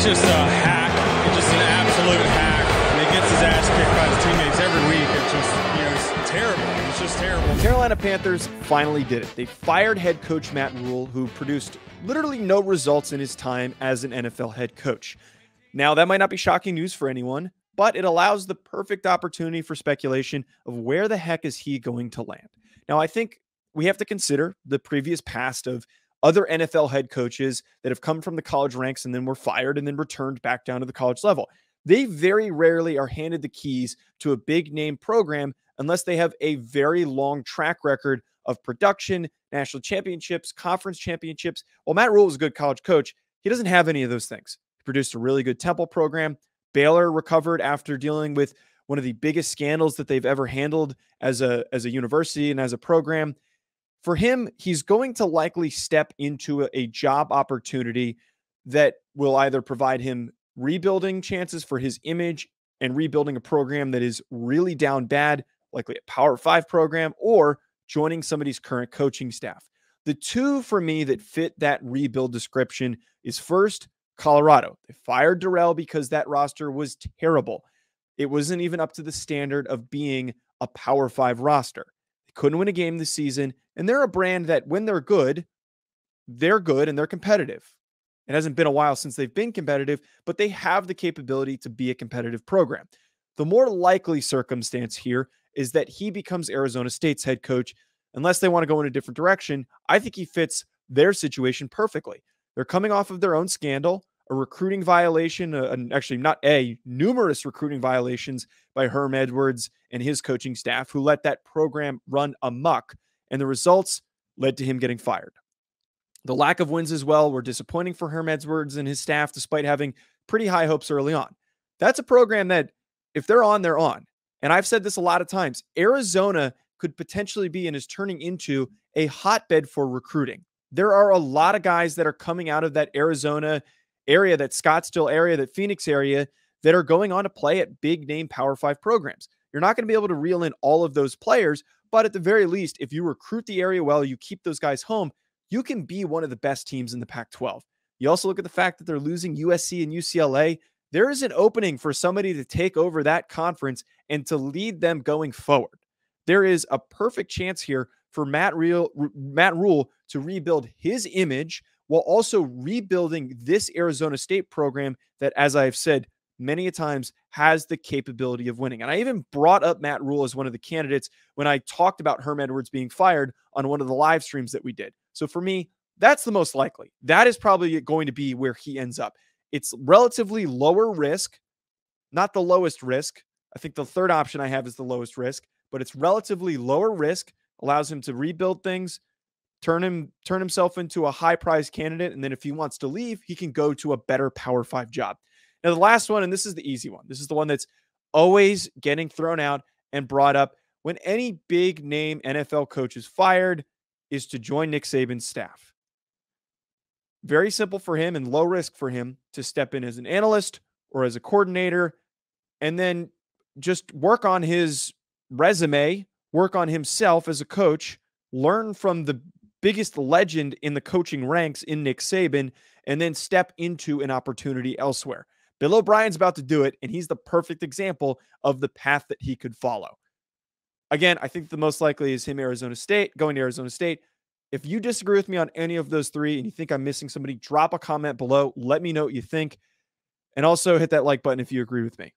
he's just a hack. Just an absolute hack. And he gets his ass kicked by his teammates every week. It's just, you know, it's terrible. It's just terrible. Carolina Panthers finally did it. They fired head coach Matt Rhule, who produced literally no results in his time as an NFL head coach. Now, that might not be shocking news for anyone, but it allows the perfect opportunity for speculation of where the heck is he going to land. Now, I think we have to consider the previous past of other NFL head coaches that have come from the college ranks and then were fired and then returned back down to the college level. They very rarely are handed the keys to a big name program unless they have a very long track record of production, national championships, conference championships. Well, Matt Rhule was a good college coach. He doesn't have any of those things. He produced a really good Temple program. Baylor recovered after dealing with one of the biggest scandals that they've ever handled as a as a university and as a program. For him, he's going to likely step into a, a job opportunity that will either provide him rebuilding chances for his image and rebuilding a program that is really down bad, likely a Power 5 program or joining somebody's current coaching staff. The two for me that fit that rebuild description is first Colorado. They fired Dorrell because that roster was terrible. It wasn't even up to the standard of being a Power Five roster. Couldn't win a game this season. And they're a brand that, when they're good, they're good and they're competitive. It hasn't been a while since they've been competitive, but they have the capability to be a competitive program. The more likely circumstance here is that he becomes Arizona State's head coach, unless they want to go in a different direction. I think he fits their situation perfectly. They're coming off of their own scandal, a recruiting violation, uh, actually not a, numerous recruiting violations by Herm Edwards and his coaching staff, who let that program run amok. And the results led to him getting fired. The lack of wins as well were disappointing for Herm Edwards and his staff, despite having pretty high hopes early on. That's a program that, if they're on, they're on. And I've said this a lot of times Arizona could potentially be and is turning into a hotbed for recruiting. There are a lot of guys that are coming out of that Arizona area, that Scottsdale area, that Phoenix area that are going on to play at big name Power Five programs. You're not going to be able to reel in all of those players, but at the very least, if you recruit the area well, you keep those guys home, you can be one of the best teams in the Pac 12. You also look at the fact that they're losing USC and UCLA. There is an opening for somebody to take over that conference and to lead them going forward. There is a perfect chance here for Matt, Real, Matt Rhule to rebuild his image while also rebuilding this Arizona State program that, as I've said many a times, has the capability of winning. And I even brought up Matt Rhule as one of the candidates when I talked about Herm Edwards being fired on one of the live streams that we did. So for me, that's the most likely. That is probably going to be where he ends up. It's relatively lower risk, not the lowest risk. I think the third option I have is the lowest risk, but it's relatively lower risk, allows him to rebuild things, turn him turn himself into a high prize candidate and then if he wants to leave, he can go to a better Power 5 job. Now the last one and this is the easy one. This is the one that's always getting thrown out and brought up when any big name NFL coach is fired is to join Nick Saban's staff. Very simple for him and low risk for him to step in as an analyst or as a coordinator and then just work on his resume, work on himself as a coach, learn from the biggest legend in the coaching ranks in Nick Saban, and then step into an opportunity elsewhere. Bill O'Brien's about to do it, and he's the perfect example of the path that he could follow. Again, I think the most likely is him, Arizona State, going to Arizona State. If you disagree with me on any of those three and you think I'm missing somebody, drop a comment below. Let me know what you think. And also hit that like button if you agree with me.